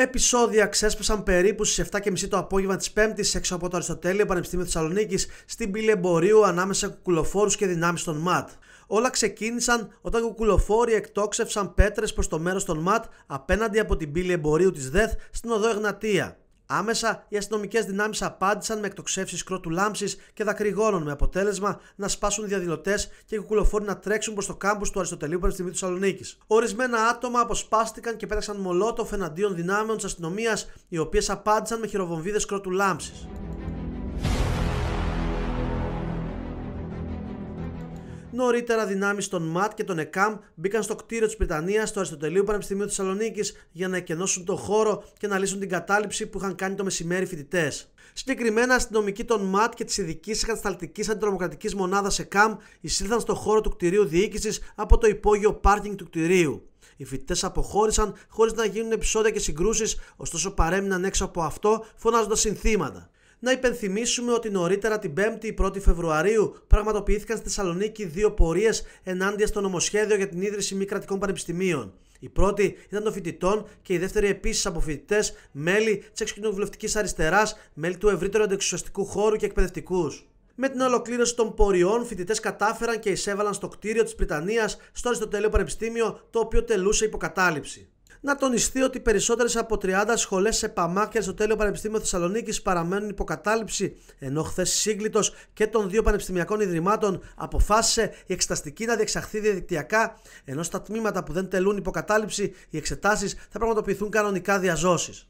Επισόδια ξέσπασαν περίπου στις 7.30 το απόγευμα της Πέμπτης έξω από το Αριστοτέλειο Πανεπιστήμιο Θεσσαλονίκης στην πύλη εμπορίου ανάμεσα σε κουκουλοφόρους και δυνάμεις των ΜΑΤ. Όλα ξεκίνησαν όταν κουκουλοφόροι εκτόξευσαν πέτρες προς το μέρος των ΜΑΤ απέναντι από την πύλη εμπορίου της ΔΕΘ στην οδό Εγνατία. Άμεσα οι αστυνομικές δυνάμεις απάντησαν με εκτοξεύσεις κρότου λάμψη και δακρυγόνων με αποτέλεσμα να σπάσουν διαδηλωτές και οι κουκουλοφόροι να τρέξουν προς το κάμπους του Αριστοτελείου Πανεπιστημίου Θεσσαλονίκης. Ορισμένα άτομα αποσπάστηκαν και πέταξαν μολότοφ εναντίον δυνάμεων της αστυνομίας, οι οποίες απάντησαν με χειροβομβίδες κρότου λάμψη. Νωρίτερα, δυνάμεις των ΜΑΤ και των ΕΚΑΜ μπήκαν στο κτίριο της Βρυτανία στο Αριστοτελείου Πανεπιστημίου Θεσσαλονίκης για να εκενώσουν τον χώρο και να λύσουν την κατάληψη που είχαν κάνει το μεσημέρι φοιτητές. Συγκεκριμένα, αστυνομικοί των ΜΑΤ και της ειδικής κατασταλτική αντιτρομοκρατικής μονάδας ΕΚΑΜ εισήλθαν στο χώρο του κτηρίου διοίκησης από το υπόγειο πάρκινγκ του κτηρίου. Οι φοιτητές αποχώρησαν χωρίς να γίνουν επεισόδια και συγκρούσεις, ωστόσο παρέμειναν έξω από αυτό φωνάζοντας συνθήματα. Να υπενθυμίσουμε ότι νωρίτερα την 5η 1η Φεβρουαρίου πραγματοποιήθηκαν στη Θεσσαλονίκη δύο πορείες ενάντια στο νομοσχέδιο για την ίδρυση μη κρατικών πανεπιστημίων. Η πρώτη ήταν των φοιτητών και η δεύτερη επίσης από φοιτητές, μέλη της εξκοινοβουλευτική αριστεράς, μέλη του ευρύτερου αντεξουσιαστικού χώρου και εκπαιδευτικούς. Με την ολοκλήρωση των ποριών, φοιτητές κατάφεραν και εισέβαλαν στο κτίριο της Βρυτανία στο Αριστοτέλειο Πανεπιστήμιο, το οποίο τελούσε υποκατάληψη. Να τονιστεί ότι περισσότερες από 30 σχολές σε Παμάκια στο τέλειο Πανεπιστήμιο Θεσσαλονίκης παραμένουν υποκατάληψη, ενώ χθες σύγκλιτο και των δύο πανεπιστημιακών ιδρυμάτων αποφάσισε η εξεταστική να διεξαχθεί διαδικτυακά, ενώ στα τμήματα που δεν τελούν υποκατάληψη οι εξετάσεις θα πραγματοποιηθούν κανονικά διαζώσεις.